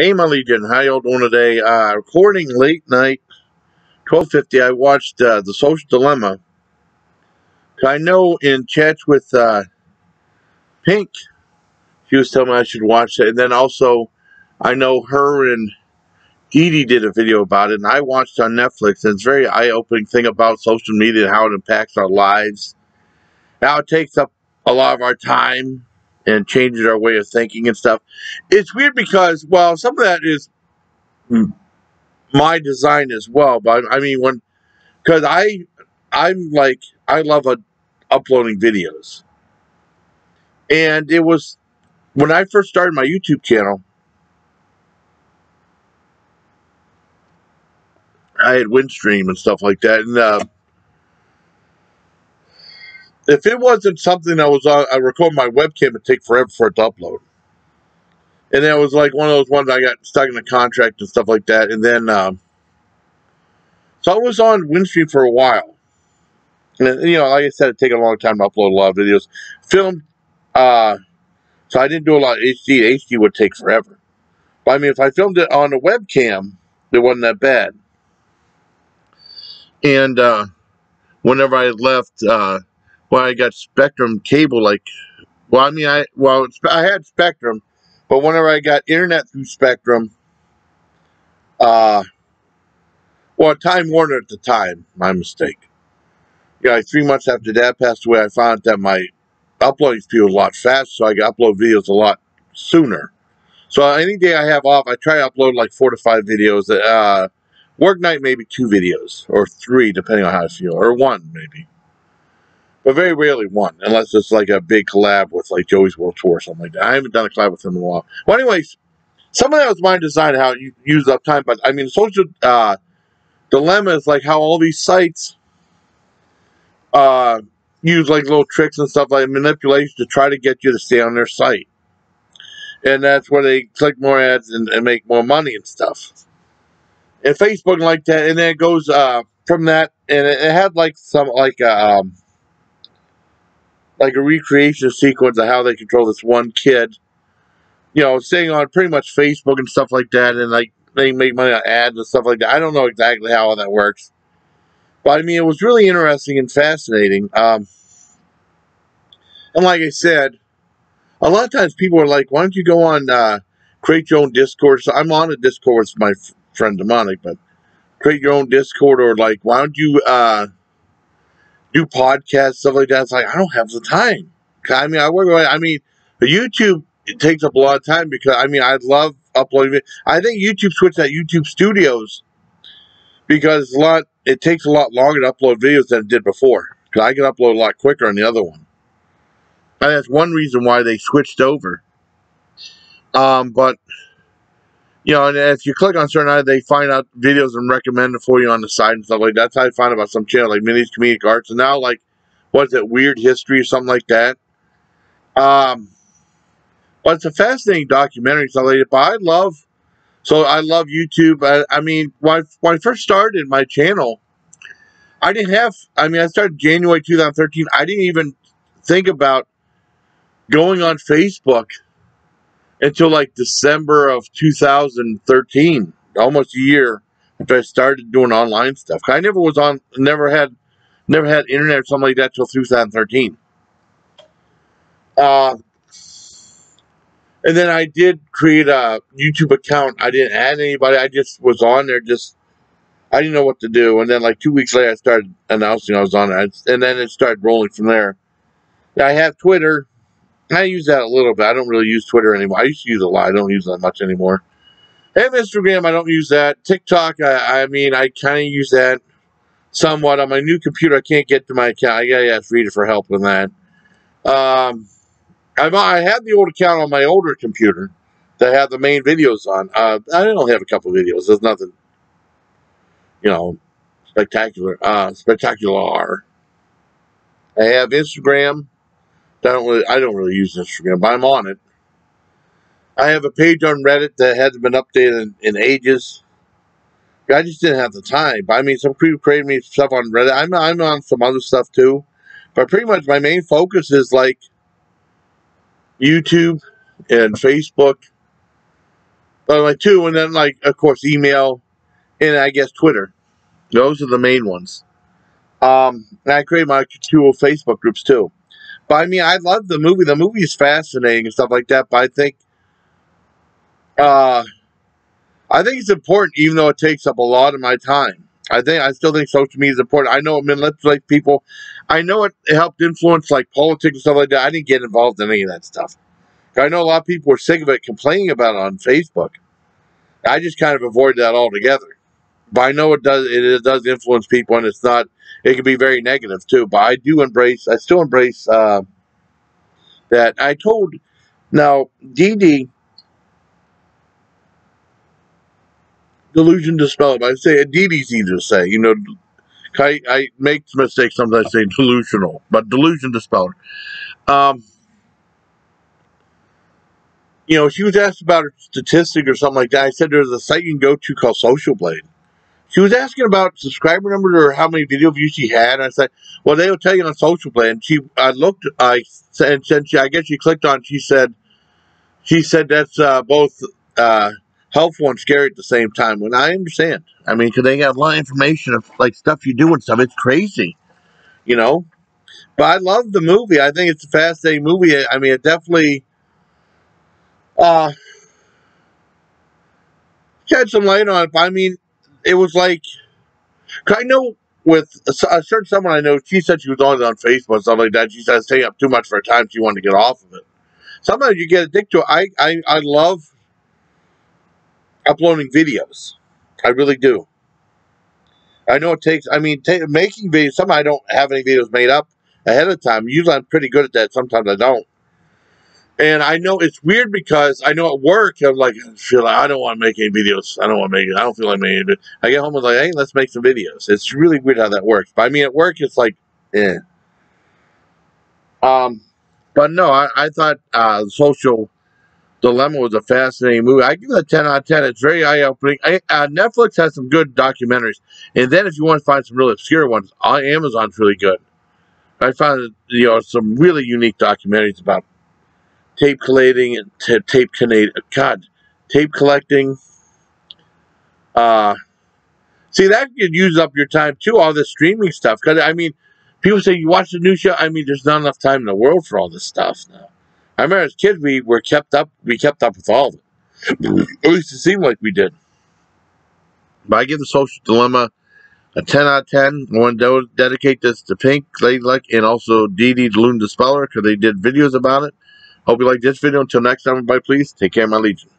Hey, my Legion, how y'all doing today? Uh, recording late night, 12.50, I watched uh, The Social Dilemma. I know in chats with uh, Pink, she was telling me I should watch it. And then also, I know her and Dee did a video about it, and I watched on Netflix. And it's a very eye-opening thing about social media and how it impacts our lives. How it takes up a lot of our time and changes our way of thinking and stuff. It's weird because, well, some of that is my design as well. But I mean, when because I I'm like I love a, uploading videos, and it was when I first started my YouTube channel. I had Windstream and stuff like that, and uh, if it wasn't something that was on, I record my webcam, it'd take forever for it to upload. And it was like one of those ones I got stuck in a contract and stuff like that. And then, uh, so I was on Windstream for a while. And, you know, like I said, it take a long time to upload a lot of videos. Film, uh, so I didn't do a lot of HD. HD would take forever. But I mean, if I filmed it on a webcam, it wasn't that bad. And uh, whenever I left, uh, when I got Spectrum cable, like, well, I mean, I well, I had Spectrum, but whenever I got internet through Spectrum, uh, well, Time Warner at the time, my mistake. Yeah, like three months after Dad passed away, I found that my uploading speed was a lot faster, so I could upload videos a lot sooner. So any day I have off, I try to upload like four to five videos. Uh, work night, maybe two videos or three, depending on how I feel, or one maybe but very rarely one, unless it's like a big collab with like Joey's World Tour or something like that. I haven't done a collab with him in a while. Well, anyways, some of that was my design how you use up time, but I mean, social uh, dilemma is like how all these sites uh, use like little tricks and stuff like manipulation to try to get you to stay on their site, and that's where they click more ads and, and make more money and stuff. And Facebook like that, and then it goes uh, from that, and it, it had like some like uh, um, like a recreation sequence of how they control this one kid. You know, staying on pretty much Facebook and stuff like that, and like they make money on ads and stuff like that. I don't know exactly how all that works, but I mean, it was really interesting and fascinating. Um, and like I said, a lot of times people are like, "Why don't you go on uh, create your own Discord?" So I'm on a Discord with my friend Demonic, but create your own Discord, or like, why don't you uh, do podcasts, stuff like that. It's like I don't have the time. I mean, I work. I mean, YouTube it takes up a lot of time because I mean, I love uploading. I think YouTube switched that YouTube Studios because a lot. It takes a lot longer to upload videos than it did before. Because I can upload a lot quicker on the other one. And that's one reason why they switched over. Um, but you know, and if you click on certain items, they find out videos and recommend it for you on the side and stuff like that. That's how I find about some channel like Minnie's Comedic Arts. And now, like, what's it, Weird History or something like that. Um, but it's a fascinating documentary stuff like that. But I love, so I love YouTube. I, I mean, when I, when I first started my channel, I didn't have, I mean, I started January 2013. I didn't even think about going on Facebook until like December of 2013, almost a year after I started doing online stuff. I never was on, never had, never had internet or something like that until 2013. Uh, and then I did create a YouTube account. I didn't add anybody. I just was on there. Just I didn't know what to do. And then like two weeks later, I started announcing I was on it, and then it started rolling from there. I have Twitter. I use that a little bit. I don't really use Twitter anymore. I used to use a lot. I don't use that much anymore. Have Instagram. I don't use that. TikTok. I, I mean, I kind of use that somewhat on my new computer. I can't get to my account. I gotta ask Rita for help with that. Um, I've, I have the old account on my older computer that have the main videos on. Uh, I only have a couple videos. There's nothing, you know, spectacular. Uh, spectacular. I have Instagram. I don't really, I don't really use Instagram, but I'm on it. I have a page on Reddit that hasn't been updated in, in ages. I just didn't have the time. But I mean, some people created me stuff on Reddit. I'm I'm on some other stuff too, but pretty much my main focus is like YouTube and Facebook. Uh, like two, and then like of course email, and I guess Twitter. Those are the main ones. Um, and I create my two Facebook groups too. But I mean, I love the movie. The movie is fascinating and stuff like that. But I think, uh, I think it's important, even though it takes up a lot of my time. I think I still think social media is important. I know it manipulates people. I know it helped influence like politics and stuff like that. I didn't get involved in any of that stuff. I know a lot of people were sick of it complaining about it on Facebook. I just kind of avoid that altogether. But I know it does it, it does influence people and it's not it can be very negative too. But I do embrace I still embrace uh, that I told now Dee delusion dispel. I say Dee's easy to say, you know I, I make mistakes sometimes I say delusional, but delusion dispeller. Um you know, she was asked about a statistic or something like that. I said there's a site you can go to called Social Blade. She was asking about subscriber numbers or how many video views she had. And I said, well, they'll tell you on Social. And she, I looked, I said, and she, I guess she clicked on. She said, she said that's uh, both uh, helpful and scary at the same time. When I understand, I mean, because they got a lot of information of like stuff you do and stuff. It's crazy, you know. But I love the movie. I think it's a fascinating movie. I mean, it definitely uh, shed some light on it. But I mean, it was like, I know with a, certain someone I know, she said she was it on Facebook and stuff like that. She said it's taking up too much of her time. She wanted to get off of it. Sometimes you get addicted to it. I, I, I love uploading videos. I really do. I know it takes, I mean, making videos, sometimes I don't have any videos made up ahead of time. Usually I'm pretty good at that. Sometimes I don't. And I know it's weird because I know at work I'm like, feel like I don't want to make any videos. I don't want to make it. I don't feel like making it. I get home and like, hey, let's make some videos. It's really weird how that works. But I mean, at work it's like, eh. Um, but no, I, I thought uh, Social Dilemma was a fascinating movie. I give it a ten out of ten. It's very eye opening. Uh, Netflix has some good documentaries, and then if you want to find some really obscure ones, uh, Amazon's really good. I found you know some really unique documentaries about tape collating tape connect God, tape collecting. Uh, see that could use up your time too. All this streaming stuff, because I mean, people say you watch the new show. I mean, there's not enough time in the world for all this stuff now. I remember as kids, we were kept up. We kept up with all of it. At least it seemed like we did. But I give the Social Dilemma a 10 out of 10. I want to dedicate this to Pink, Lady Luck, and also Dee Dee Loon Dispeller because they did videos about it. Hope you like this video. Until next time, everybody, please take care, my legion.